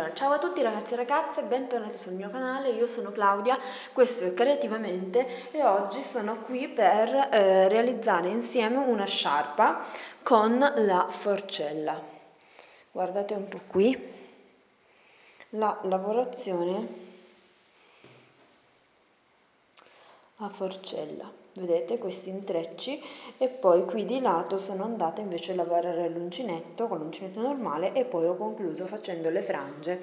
Allora, ciao a tutti ragazzi e ragazze, bentornati sul mio canale, io sono Claudia, questo è Creativamente e oggi sono qui per eh, realizzare insieme una sciarpa con la forcella. Guardate un po' qui, la lavorazione a forcella vedete questi intrecci e poi qui di lato sono andata invece a lavorare l'uncinetto con l'uncinetto normale e poi ho concluso facendo le frange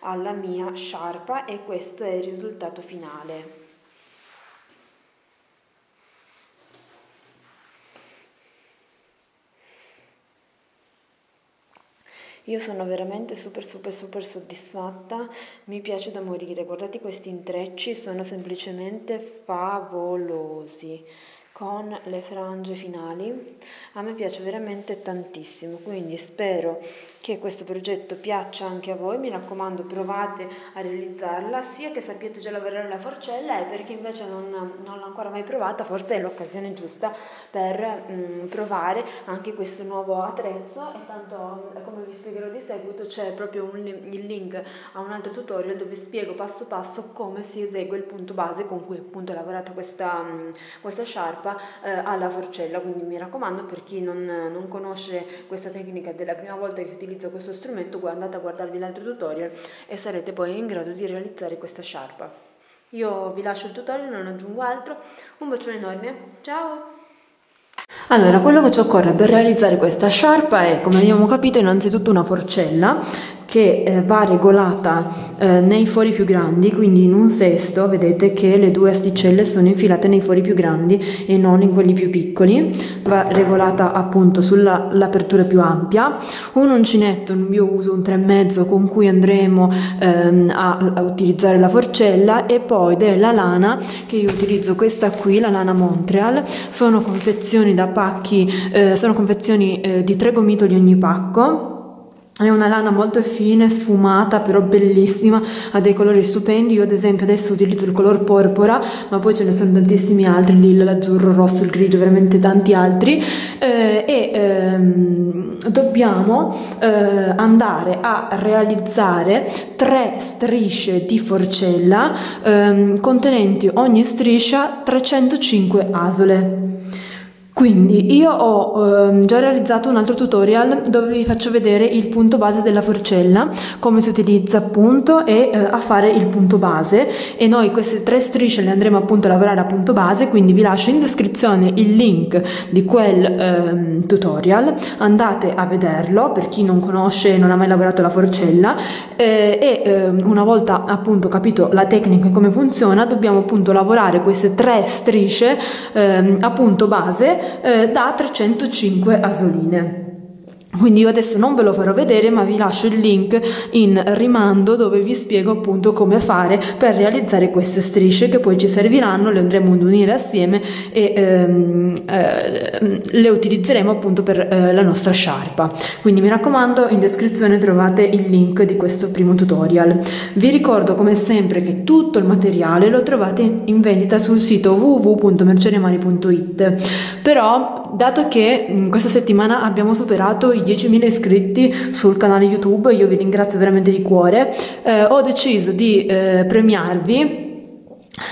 alla mia sciarpa e questo è il risultato finale Io sono veramente super super super soddisfatta, mi piace da morire, guardate questi intrecci, sono semplicemente favolosi con le frange finali. A me piace veramente tantissimo quindi spero che questo progetto piaccia anche a voi mi raccomando provate a realizzarla sia che sappiate già lavorare la forcella e per chi invece non, non l'ha ancora mai provata forse è l'occasione giusta per mm, provare anche questo nuovo attrezzo. E tanto come vi spiegherò di seguito c'è proprio un, il link a un altro tutorial dove spiego passo passo come si esegue il punto base con cui appunto ho lavorato questa, mm, questa sciarpa eh, alla forcella, quindi mi raccomando per chi non, non conosce questa tecnica della prima volta che utilizzo questo strumento, andate a guardarvi l'altro tutorial e sarete poi in grado di realizzare questa sciarpa. Io vi lascio il tutorial, non aggiungo altro, un bacione enorme, ciao! Allora, quello che ci occorre per realizzare questa sciarpa è, come abbiamo capito, innanzitutto una forcella che eh, va regolata eh, nei fori più grandi, quindi in un sesto vedete che le due asticelle sono infilate nei fori più grandi e non in quelli più piccoli, va regolata appunto sull'apertura più ampia, un uncinetto, io uso un 3,5 con cui andremo ehm, a, a, utilizzare la forcella e poi della lana che io utilizzo questa qui, la lana Montreal, sono confezioni da pacchi, eh, sono confezioni eh, di tre gomitoli ogni pacco è una lana molto fine, sfumata, però bellissima, ha dei colori stupendi. Io ad esempio adesso utilizzo il color porpora, ma poi ce ne sono tantissimi altri, il lilla, l'azzurro, il rosso, il grigio, veramente tanti altri. Eh, e ehm, dobbiamo eh, andare a realizzare tre strisce di forcella ehm, contenenti ogni striscia 305 asole. Quindi io ho ehm, già realizzato un altro tutorial dove vi faccio vedere il punto base della forcella, come si utilizza appunto e eh, a fare il punto base. E noi queste tre strisce le andremo appunto a lavorare a punto base, quindi vi lascio in descrizione il link di quel ehm, tutorial, andate a vederlo per chi non conosce e non ha mai lavorato la forcella. Eh, e ehm, una volta appunto capito la tecnica e come funziona dobbiamo appunto lavorare queste tre strisce ehm, a punto base eh, da 305 asoline. Quindi io adesso non ve lo farò vedere ma vi lascio il link in rimando dove vi spiego appunto come fare per realizzare queste strisce che poi ci serviranno, le andremo ad unire assieme e ehm, eh, le utilizzeremo appunto per eh, la nostra sciarpa. Quindi mi raccomando in descrizione trovate il link di questo primo tutorial. Vi ricordo come sempre che tutto il materiale lo trovate in vendita sul sito www.merceriamani.it però dato che questa settimana abbiamo superato i 10.000 iscritti sul canale YouTube, io vi ringrazio veramente di cuore, eh, ho deciso di eh, premiarvi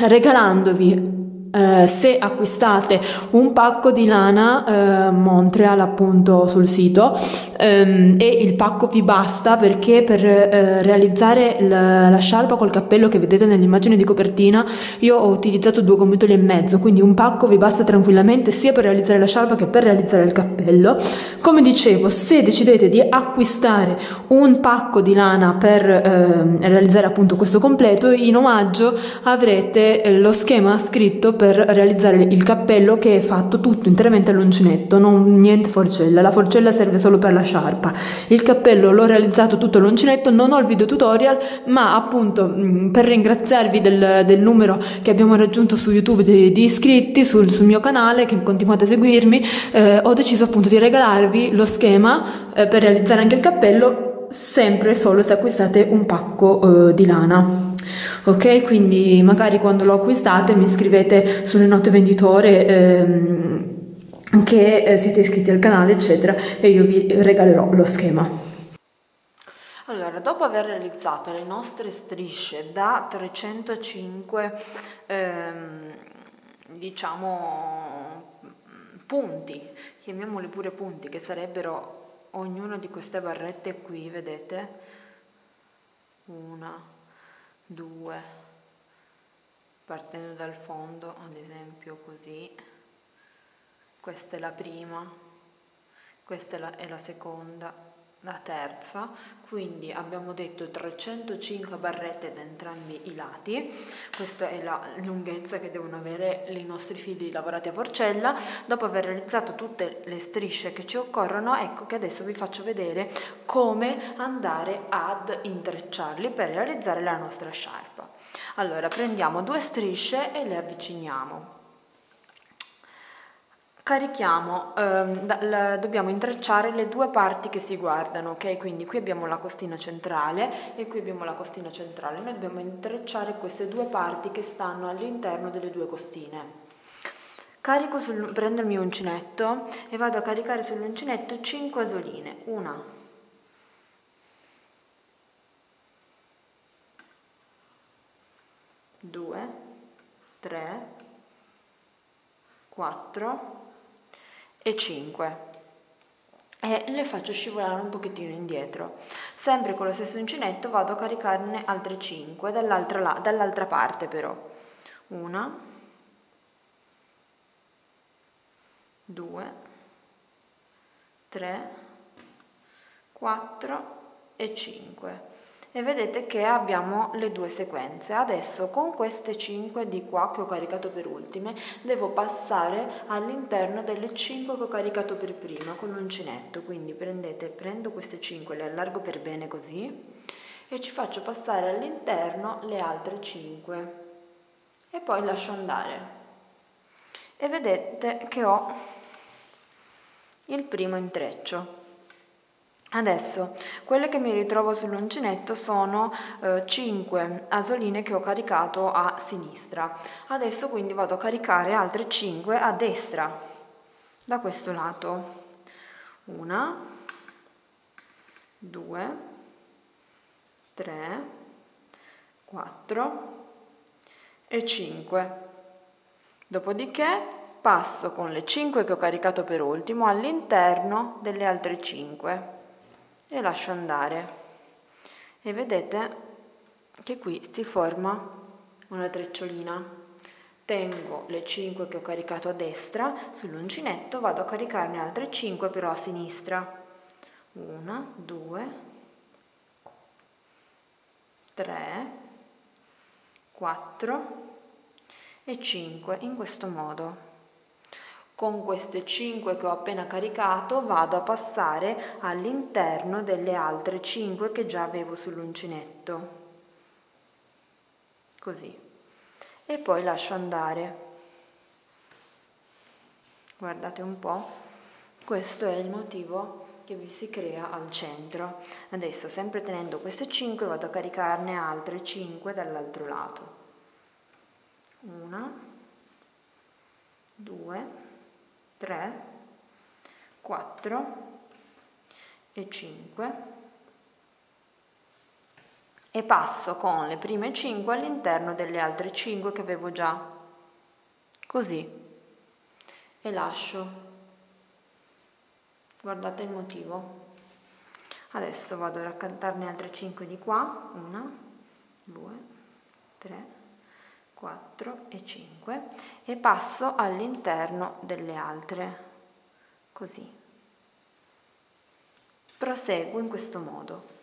regalandovi eh, se acquistate un pacco di lana eh, Montreal appunto sul sito ehm, e il pacco vi basta perché per eh, realizzare la, la, sciarpa col cappello che vedete nell'immagine di copertina io ho utilizzato due gomitoli e mezzo quindi un pacco vi basta tranquillamente sia per realizzare la sciarpa che per realizzare il cappello. Come dicevo se decidete di acquistare un pacco di lana per ehm, realizzare appunto questo completo in omaggio avrete eh, lo schema scritto per realizzare il cappello che è fatto tutto interamente all'uncinetto, non niente forcella, la forcella serve solo per la sciarpa. Il cappello l'ho realizzato tutto all'uncinetto, non ho il video tutorial, ma appunto mm, per ringraziarvi del, del numero che abbiamo raggiunto su YouTube di, di iscritti sul, sul, mio canale, che continuate a seguirmi, eh, ho deciso appunto di regalarvi lo schema eh, per realizzare anche il cappello sempre e solo se acquistate un pacco eh, di lana ok quindi magari quando lo acquistate mi scrivete sulle note venditore ehm, che eh, siete iscritti al canale eccetera e io vi regalerò lo schema Allora, dopo aver realizzato le nostre strisce da 305, ehm, diciamo, punti, chiamiamoli pure punti, che sarebbero ognuna di queste barrette qui, vedete? Una, due, partendo dal fondo, ad esempio così. Questa è la prima, questa è la, è la seconda, la terza, quindi abbiamo detto 305 barrette da entrambi i lati, questa è la lunghezza che devono avere i nostri fili lavorati a forcella, dopo aver realizzato tutte le strisce che ci occorrono, ecco che adesso vi faccio vedere come andare ad intrecciarli per realizzare la nostra sciarpa. Allora prendiamo due strisce e le avviciniamo. Carichiamo, ehm, da, la, dobbiamo intrecciare le due parti che si guardano, ok? Quindi qui abbiamo la costina centrale e qui abbiamo la costina centrale. Noi dobbiamo intrecciare queste due parti che stanno all'interno delle due costine. Carico sul, prendo il mio uncinetto e vado a caricare sull'uncinetto 5 asoline. Una, due, tre, quattro, e 5 e le faccio scivolare un pochettino indietro. Sempre con lo stesso uncinetto vado a caricarne altre 5 dall'altra, dall'altra parte però. Una, due, tre, quattro. E 5 e vedete che abbiamo le due sequenze. Adesso con queste 5 di qua che ho caricato per ultime devo passare all'interno delle 5 che ho caricato per prima con l'uncinetto, quindi prendete, prendo queste 5, le allargo per bene così e ci faccio passare all'interno le altre 5 e poi lascio andare. E vedete che ho il primo intreccio Adesso, quelle che mi ritrovo sull'uncinetto sono eh, 5 asoline che ho caricato a sinistra. Adesso quindi vado a caricare altre 5 a destra, da questo lato. Una, due, tre, quattro e 5. Dopodiché passo con le 5 che ho caricato per ultimo all'interno delle altre 5 e lascio andare. E vedete che qui si forma una trecciolina. Tengo le 5 che ho caricato a destra sull'uncinetto vado a caricarne altre 5 però a sinistra. 1 2 3 4 e 5 in questo modo con queste 5 che ho appena caricato vado a passare all'interno delle altre 5 che già avevo sull'uncinetto. Così. E poi lascio andare. Guardate un po', questo è il motivo che vi si crea al centro. Adesso, sempre tenendo queste 5, vado a caricarne altre 5 dall'altro lato. Una, due, 3, 4 e 5 e passo con le prime 5 all'interno delle altre 5 che avevo già, così, e lascio. Guardate il motivo. Adesso vado a raccantarne altre 5 di qua, 1, 2, 3, 4 e 5 e passo all'interno delle altre, così. Proseguo in questo modo.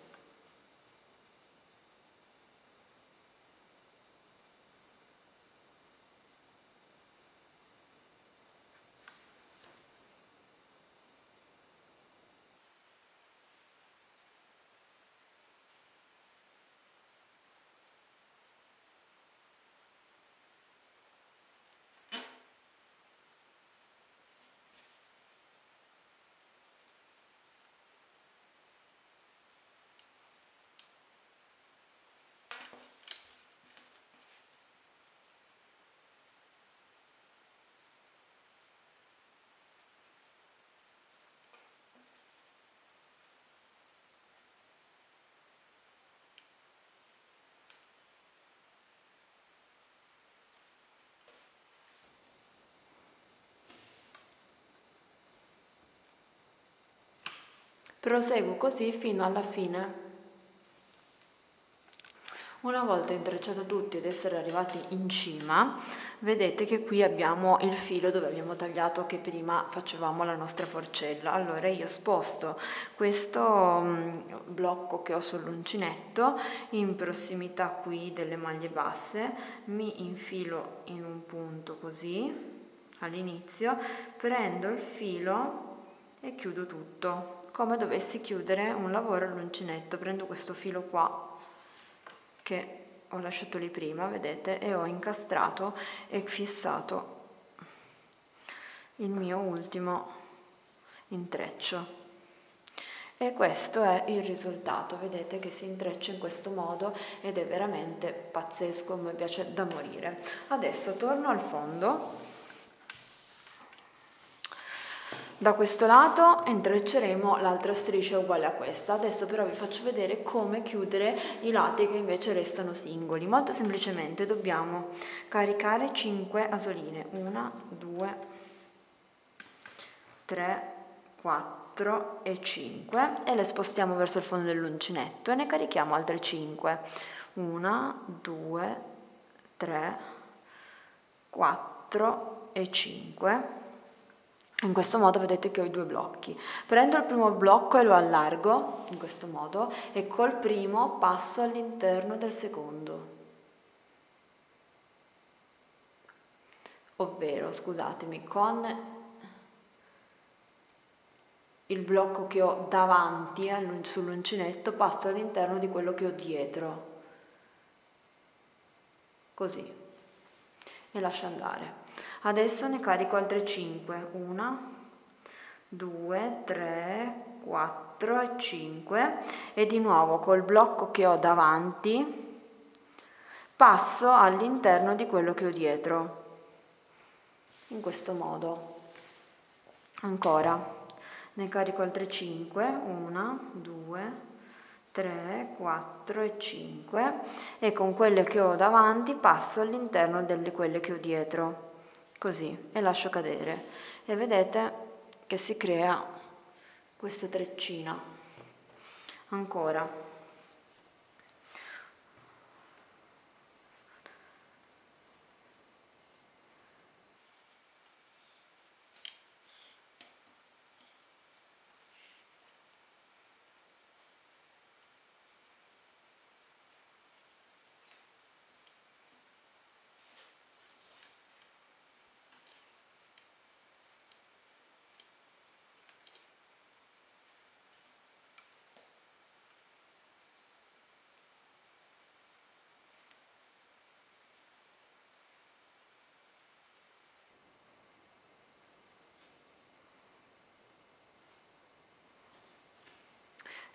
Proseguo così fino alla fine. Una volta intrecciato tutti ed essere arrivati in cima, vedete che qui abbiamo il filo dove abbiamo tagliato che prima facevamo la nostra forcella. Allora io sposto questo mm, blocco che ho sull'uncinetto in prossimità qui delle maglie basse, mi infilo in un punto così all'inizio, prendo il filo e chiudo tutto, come dovessi chiudere un lavoro all'uncinetto. Prendo questo filo qua che ho lasciato lì prima, vedete, e ho incastrato e fissato il mio ultimo intreccio. E questo è il risultato, vedete che si intreccia in questo modo ed è veramente pazzesco, mi piace da morire. Adesso torno al fondo Da questo lato intrecceremo l'altra striscia uguale a questa, adesso però vi faccio vedere come chiudere i lati che invece restano singoli. Molto semplicemente dobbiamo caricare 5 asoline, 1, 2, 3, 4 e 5 e le spostiamo verso il fondo dell'uncinetto e ne carichiamo altre 5. 1, 2, 3, 4 e 5 in questo modo vedete che ho i due blocchi. Prendo il primo blocco e lo allargo, in questo modo, e col primo passo all'interno del secondo. Ovvero, scusatemi, con il blocco che ho davanti sull'uncinetto passo all'interno di quello che ho dietro. Così. E lascio andare. Adesso ne carico altre 5. 1, 2, 3, 4 e 5 e di nuovo col blocco che ho davanti passo all'interno di quello che ho dietro. In questo modo. Ancora. Ne carico altre 5. 1, 2, 3, 4 e 5 e con quelle che ho davanti passo all'interno delle quelle che ho dietro. Così e lascio cadere. E vedete che si crea questa treccina. Ancora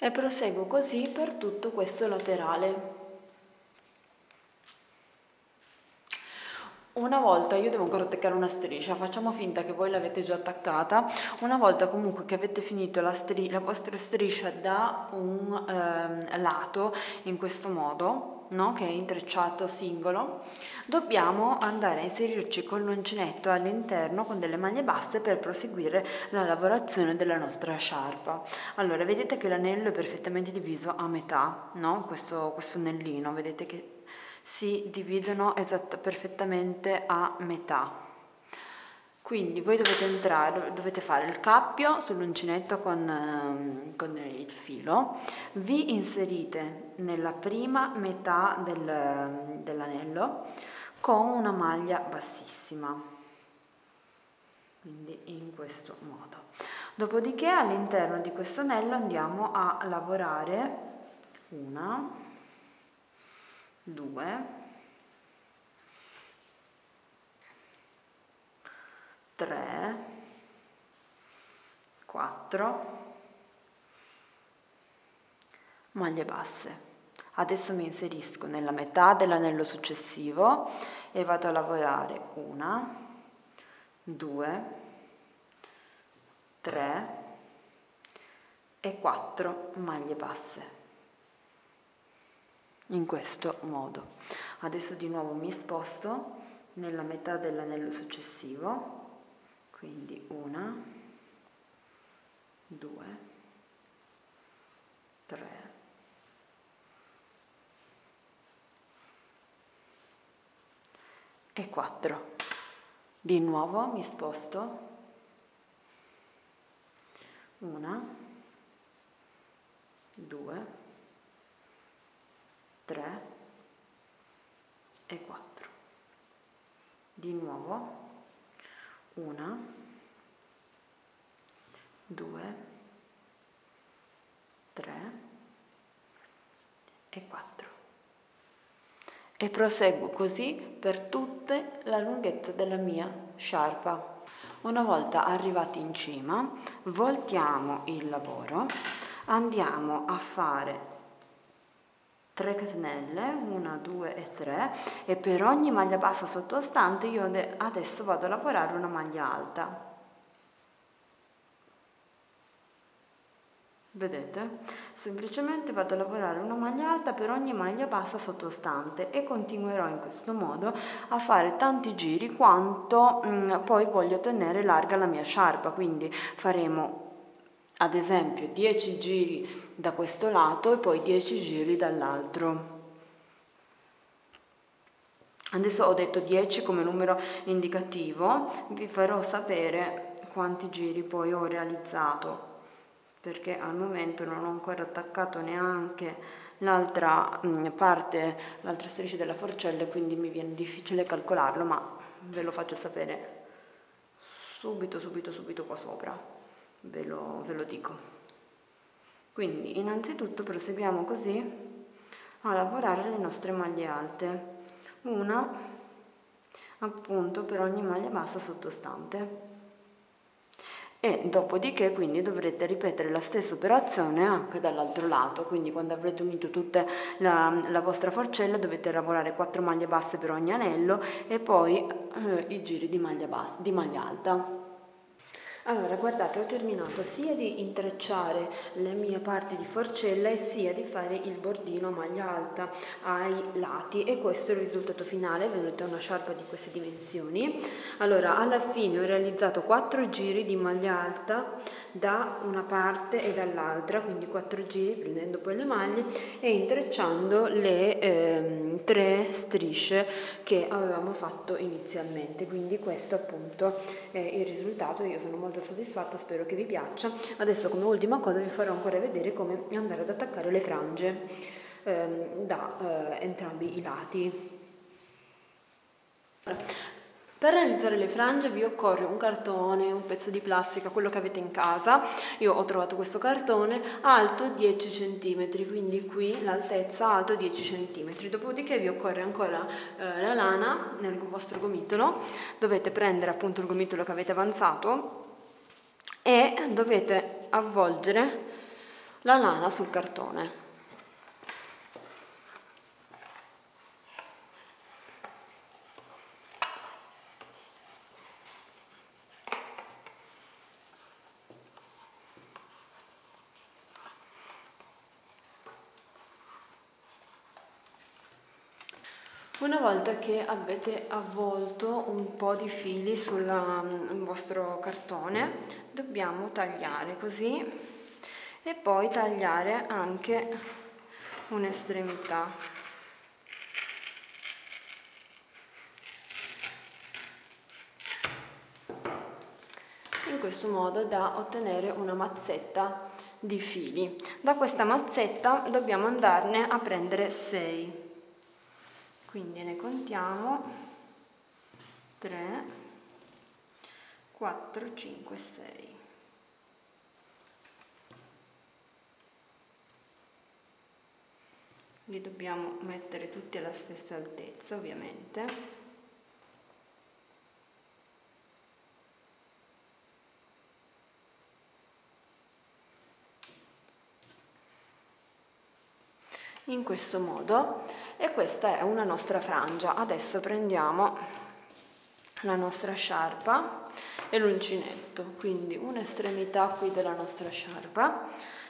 e proseguo così per tutto questo laterale. Una volta, io devo ancora attaccare una striscia, facciamo finta che voi l'avete già attaccata, una volta comunque che avete finito la, stri la vostra striscia da un eh, lato in questo modo, no? che è intrecciato singolo, dobbiamo andare a inserirci con l'uncinetto all'interno con delle maglie basse per proseguire la lavorazione della nostra sciarpa. Allora, vedete che l'anello è perfettamente diviso a metà, no? questo, questo anellino, vedete che si dividono perfettamente a metà. Quindi voi dovete entrare, dovete fare il cappio sull'uncinetto con, ehm, con, il filo, vi inserite nella prima metà del, dell'anello con una maglia bassissima, quindi in questo modo. Dopodiché all'interno di questo anello andiamo a lavorare una, 2, 3, 4, maglie basse. Adesso mi inserisco nella metà dell'anello successivo e vado a lavorare una, due, tre e quattro maglie basse in questo modo. Adesso di nuovo mi sposto nella metà dell'anello successivo, quindi una, due, 3 e 4 di nuovo mi sposto. Una due tre e 4 di nuovo una due tre e 4 e proseguo così per tutta la lunghezza della mia sciarpa. Una volta arrivati in cima, voltiamo il lavoro, andiamo a fare 3 catenelle, 1, 2 e 3 e per ogni maglia bassa sottostante io adesso vado a lavorare una maglia alta. Vedete? Semplicemente vado a lavorare una maglia alta per ogni maglia bassa sottostante e continuerò in questo modo a fare tanti giri quanto mh, mm, poi voglio ottenere larga la mia sciarpa, quindi faremo ad esempio 10 giri da questo lato e poi 10 giri dall'altro. Adesso ho detto 10 come numero indicativo, vi farò sapere quanti giri poi ho realizzato perché al momento non ho ancora attaccato neanche l'altra mm, parte, l'altra striscia della forcella quindi mi viene difficile calcolarlo ma ve lo faccio sapere subito subito subito qua sopra ve lo, ve lo dico. Quindi innanzitutto proseguiamo così a lavorare le nostre maglie alte. Una appunto per ogni maglia bassa sottostante. E dopodiché quindi dovrete ripetere la stessa operazione anche dall'altro lato, quindi quando avrete unito tutta la, la, vostra forcella dovete lavorare 4 maglie basse per ogni anello e poi eh, i giri di maglia, bassa, di maglia alta. Allora, guardate, ho terminato sia di intrecciare le mie parti di forcella e sia di fare il bordino maglia alta ai lati e questo è il risultato finale, è venuta una sciarpa di queste dimensioni. Allora, alla fine ho realizzato 4 giri di maglia alta da una parte e dall'altra, quindi 4 giri prendendo poi le maglie e intrecciando le eh, tre strisce che avevamo fatto inizialmente. Quindi questo appunto è il risultato, io sono molto soddisfatta, spero che vi piaccia. Adesso come ultima cosa vi farò ancora vedere come andare ad attaccare le frange ehm, da eh, entrambi i lati. Per realizzare le frange vi occorre un cartone, un pezzo di plastica, quello che avete in casa. Io ho trovato questo cartone alto 10 cm, quindi qui l'altezza alto 10 cm. Dopodiché vi occorre ancora eh, la lana nel vostro gomitolo. Dovete prendere appunto il gomitolo che avete avanzato e dovete avvolgere la lana sul cartone. Una volta che avete avvolto un po' di fili sul mm, vostro cartone, dobbiamo tagliare così e poi tagliare anche un'estremità. In questo modo da ottenere una mazzetta di fili. Da questa mazzetta dobbiamo andarne a prendere 6 quindi ne contiamo 3 4 5 6 li dobbiamo mettere tutti alla stessa altezza ovviamente. In questo modo e questa è una nostra frangia. Adesso prendiamo la nostra sciarpa e l'uncinetto. Quindi un'estremità qui della nostra sciarpa.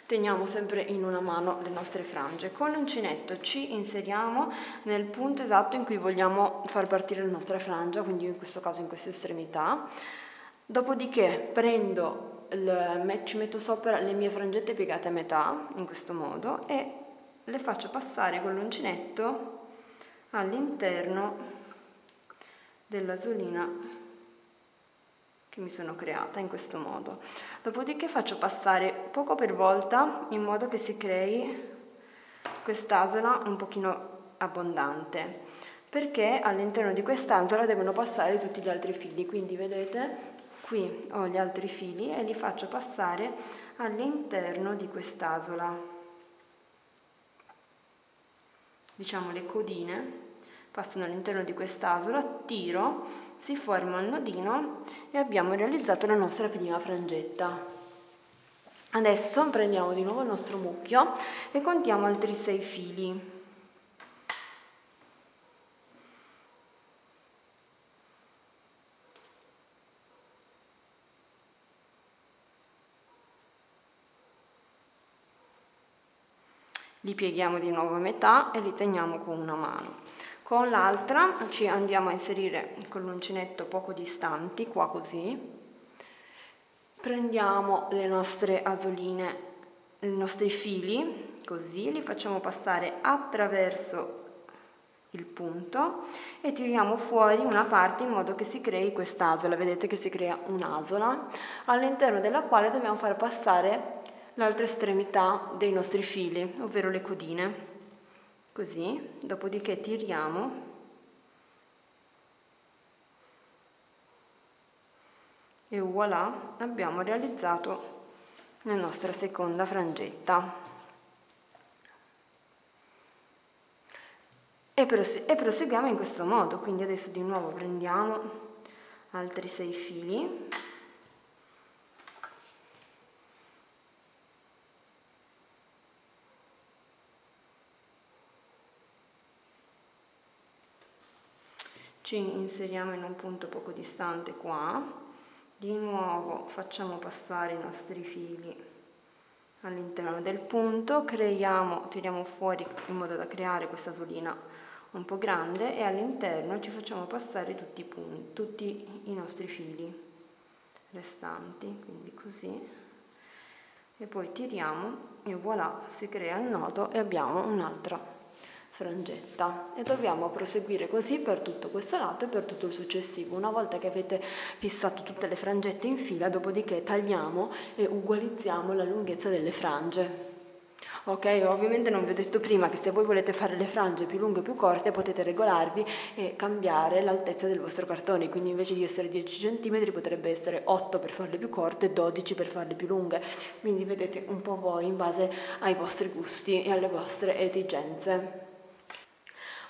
Teniamo sempre in una mano le nostre frange. Con l'uncinetto ci inseriamo nel punto esatto in cui vogliamo far partire la nostra frangia quindi in questo caso in questa estremità. Dopodiché prendo il, ci metto sopra le mie frangette piegate a metà in questo modo e le faccio passare con l'uncinetto all'interno dell'asolina che mi sono creata in questo modo. Dopodiché faccio passare poco per volta in modo che si crei quest'asola un pochino abbondante perché all'interno di quest'asola devono passare tutti gli altri fili quindi vedete qui ho gli altri fili e li faccio passare all'interno di quest'asola diciamo le codine passano all'interno di quest'asola tiro si forma il nodino e abbiamo realizzato la nostra prima frangetta. Adesso prendiamo di nuovo il nostro mucchio e contiamo altri 6 fili li pieghiamo di nuovo a metà e li teniamo con una mano. Con l'altra ci andiamo a inserire con l'uncinetto poco distanti, qua così, prendiamo le nostre asoline, i nostri fili, così, li facciamo passare attraverso il punto e tiriamo fuori una parte in modo che si crei quest'asola, vedete che si crea un'asola all'interno della quale dobbiamo far passare l'altra estremità dei nostri fili, ovvero le codine. Così, dopodiché tiriamo e voilà, abbiamo realizzato la nostra seconda frangetta. E, prose e proseguiamo in questo modo, quindi adesso di nuovo prendiamo altri sei fili ci inseriamo in un punto poco distante qua. Di nuovo facciamo passare i nostri fili all'interno del punto creiamo tiriamo fuori in modo da creare questa solina un po' grande e all'interno ci facciamo passare tutti i punti tutti i nostri fili restanti quindi così. E poi tiriamo e voilà si crea il nodo e abbiamo un'altra frangetta e dobbiamo proseguire così per tutto questo lato e per tutto il successivo. Una volta che avete fissato tutte le frangette in fila dopodiché tagliamo e ugualizziamo la lunghezza delle frange. Ok ovviamente non vi ho detto prima che se voi volete fare le frange più lunghe o più corte potete regolarvi e cambiare l'altezza del vostro cartone. Quindi invece di essere 10 cm potrebbe essere 8 per farle più corte e 12 per farle più lunghe. Quindi vedete un po' voi in base ai vostri gusti e alle vostre esigenze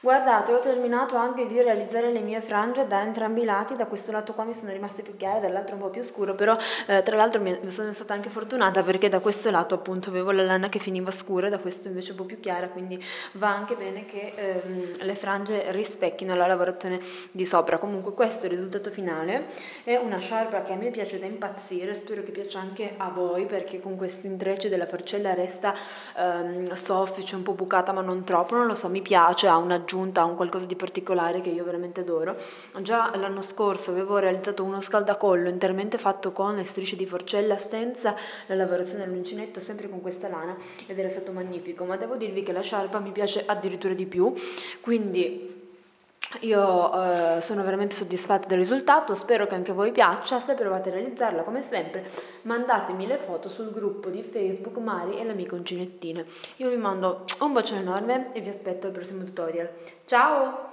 Guardate, ho terminato anche di realizzare le mie frange da entrambi i lati, da questo lato qua mi sono rimaste più chiare, dall'altro un po' più scuro, però eh, tra l'altro mi sono stata anche fortunata perché da questo lato appunto avevo la lana che finiva scura, da questo invece un po' più chiara, quindi va anche bene che ehm, le frange rispecchino la lavorazione di sopra. Comunque questo è il risultato finale, è una sciarpa che a me piace da impazzire, spero che piaccia anche a voi perché con questo intreccio della forcella resta ehm, soffice, un po' bucata ma non troppo, non lo so, mi piace, ha una aggiunta un qualcosa di particolare che io veramente adoro. Già l'anno scorso avevo realizzato uno scaldacollo interamente fatto con le strisce di forcella senza la lavorazione dell'uncinetto, sempre con questa lana ed era stato magnifico, ma devo dirvi che la sciarpa mi piace addirittura di più, quindi io eh, sono veramente soddisfatta del risultato, spero che anche voi piaccia, se provate a realizzarla come sempre mandatemi le foto sul gruppo di Facebook Mari e le amiche uncinettine. Io vi mando un bacio enorme e vi aspetto al prossimo tutorial. Ciao!